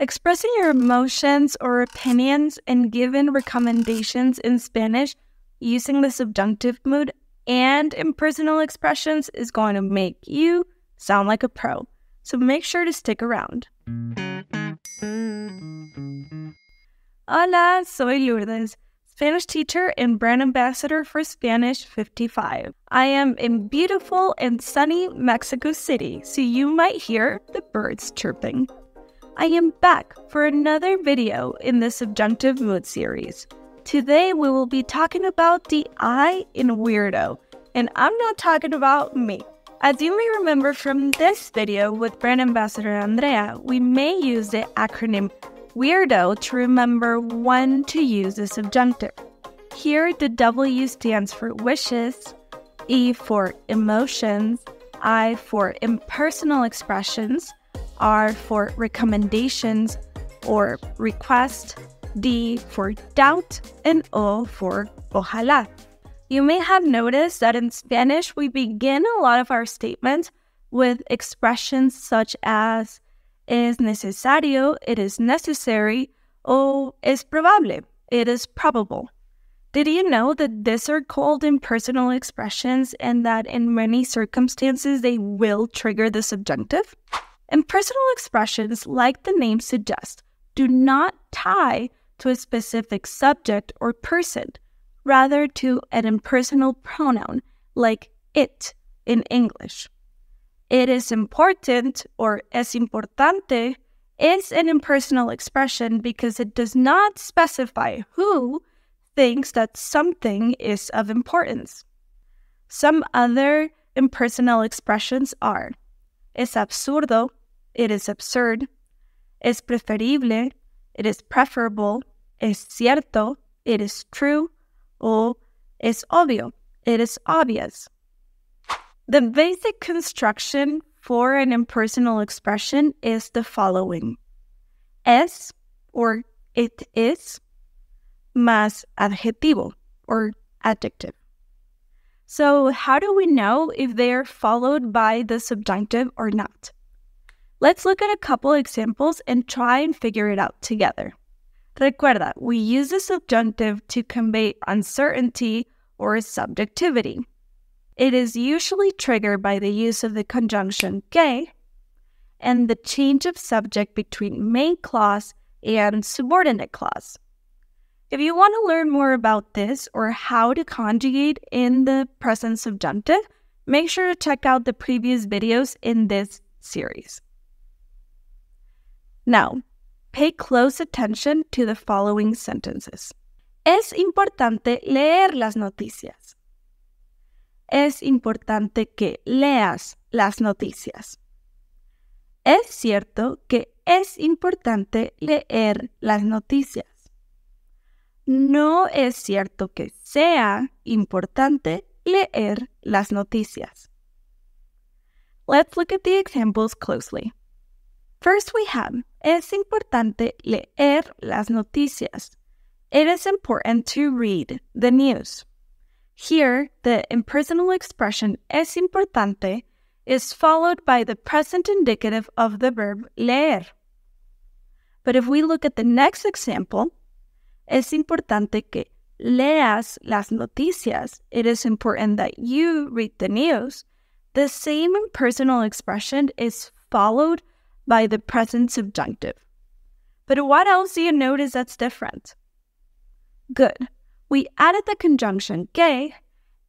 Expressing your emotions or opinions and giving recommendations in Spanish using the subjunctive mood and impersonal expressions is going to make you sound like a pro. So make sure to stick around. Hola, soy Lourdes, Spanish teacher and brand ambassador for Spanish 55. I am in beautiful and sunny Mexico City, so you might hear the birds chirping. I am back for another video in the Subjunctive Mood series. Today we will be talking about the I in weirdo, and I'm not talking about me. As you may remember from this video with brand ambassador Andrea, we may use the acronym weirdo to remember when to use the subjunctive. Here, the W stands for wishes, E for emotions, I for impersonal expressions, R for recommendations or request, D for doubt, and O for ojalá. You may have noticed that in Spanish, we begin a lot of our statements with expressions such as es necesario, it is necessary, o es probable, it is probable. Did you know that these are called impersonal expressions and that in many circumstances they will trigger the subjunctive? Impersonal expressions, like the name suggests, do not tie to a specific subject or person, rather to an impersonal pronoun like it in English. It is important or es importante is an impersonal expression because it does not specify who thinks that something is of importance. Some other impersonal expressions are es absurdo, it is absurd, es preferible, it is preferable, es cierto, it is true, or es obvio, it is obvious. The basic construction for an impersonal expression is the following es or it is más adjetivo or adjective. So, how do we know if they are followed by the subjunctive or not? Let's look at a couple examples and try and figure it out together. Recuerda, we use the subjunctive to convey uncertainty or subjectivity. It is usually triggered by the use of the conjunction que and the change of subject between main clause and subordinate clause. If you want to learn more about this or how to conjugate in the present subjunctive, make sure to check out the previous videos in this series. Now, pay close attention to the following sentences. Es importante leer las noticias es importante que leas las noticias. Es cierto que es importante leer las noticias. No es cierto que sea importante leer las noticias. Let's look at the examples closely. First we have, es importante leer las noticias. It is important to read the news. Here, the impersonal expression es importante is followed by the present indicative of the verb leer. But if we look at the next example, es importante que leas las noticias. It is important that you read the news. The same impersonal expression is followed by the present subjunctive. But what else do you notice that's different? Good we added the conjunction que,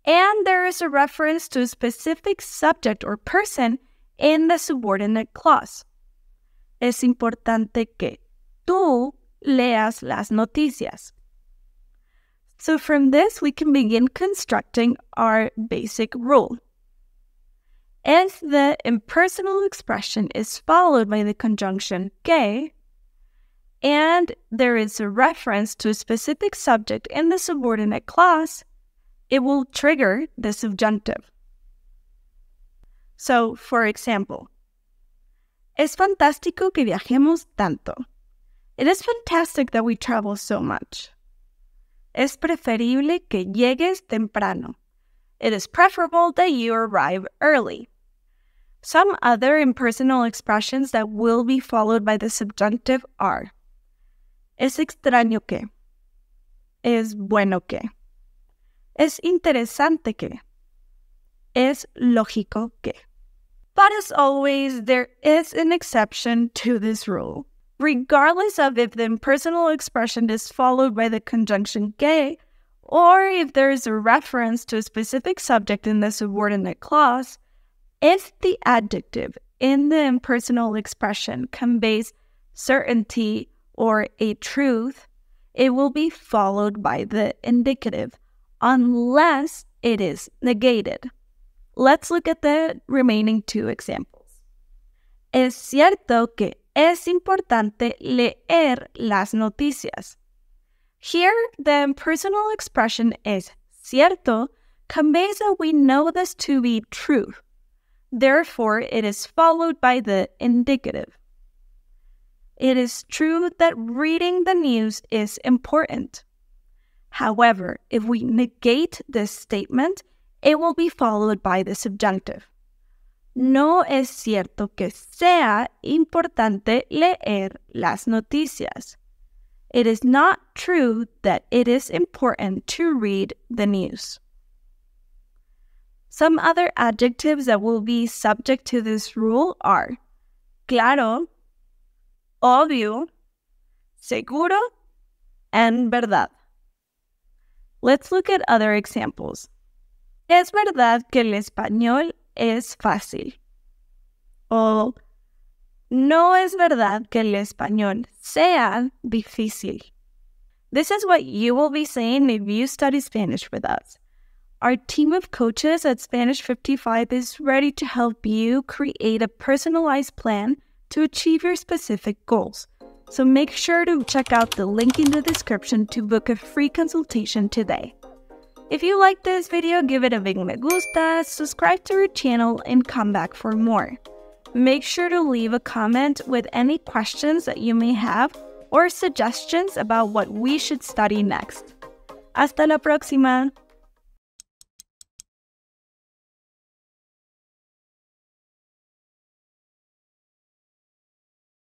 and there is a reference to a specific subject or person in the subordinate clause. Es importante que tú leas las noticias. So from this, we can begin constructing our basic rule. If the impersonal expression is followed by the conjunction que, and there is a reference to a specific subject in the subordinate clause, it will trigger the subjunctive. So, for example, es fantástico que viajemos tanto. It is fantastic that we travel so much. Es preferible que llegues temprano. It is preferable that you arrive early. Some other impersonal expressions that will be followed by the subjunctive are Es extraño que. Es bueno que. Es interesante que. Es lógico que. But as always, there is an exception to this rule. Regardless of if the impersonal expression is followed by the conjunction que, or if there is a reference to a specific subject in the subordinate clause, if the adjective in the impersonal expression conveys certainty or a truth, it will be followed by the indicative unless it is negated. Let's look at the remaining two examples. Es cierto que es importante leer las noticias. Here, the impersonal expression is cierto conveys that we know this to be true. Therefore, it is followed by the indicative. It is true that reading the news is important. However, if we negate this statement, it will be followed by the subjunctive. No es cierto que sea importante leer las noticias. It is not true that it is important to read the news. Some other adjectives that will be subject to this rule are claro, obvio, seguro, and verdad. Let's look at other examples. Es verdad que el español es fácil. O no es verdad que el español sea difícil. This is what you will be saying if you study Spanish with us. Our team of coaches at Spanish 55 is ready to help you create a personalized plan to achieve your specific goals. So make sure to check out the link in the description to book a free consultation today. If you like this video, give it a big me gusta, subscribe to our channel, and come back for more. Make sure to leave a comment with any questions that you may have or suggestions about what we should study next. Hasta la próxima!